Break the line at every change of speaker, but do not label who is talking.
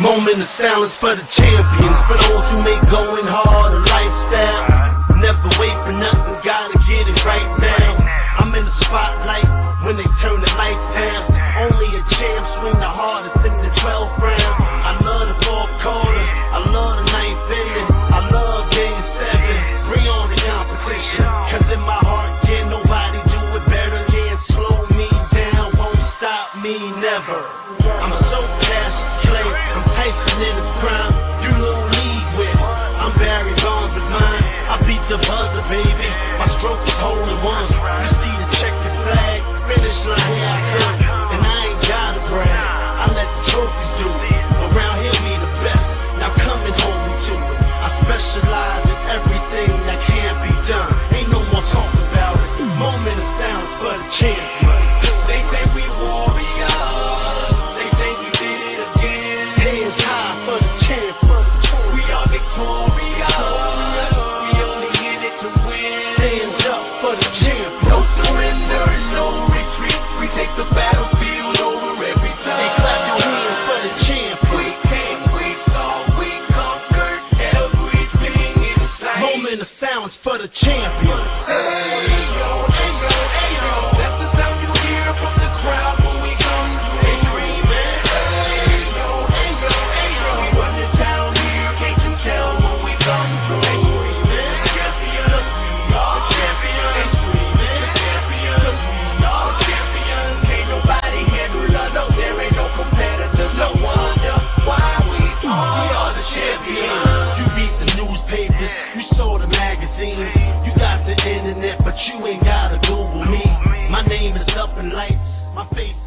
Moment of silence for the champions, for those who make going hard a lifestyle. Never wait for nothing, never. I'm so Cassius Clay, I'm Tyson in his prime. You little league with it. I'm Barry Bonds with mine. I beat the buzzer, baby. My stroke is hole in one. You see the checkered flag, finish line, yeah, I could. And I ain't gotta brag. I let the trophies do it. Around here, we the best. Now come and hold me to it. I specialize in everything that can't be done. Ain't no more talk about it. Moment of silence for the champion. Moment of silence for the champion.
Ayo, ayo, ayo. That's the sound you hear from the crowd when we come through. Ayo, ayo, ayo. We run the town here, can't you tell when we come? Champions, we are champions. Champions, we are champions. Nobody handle us. There ain't no. No wonder why we are. We are the champions.
You read the newspapers, you got the internet, but you ain't gotta Google me. My name is up in lights, my face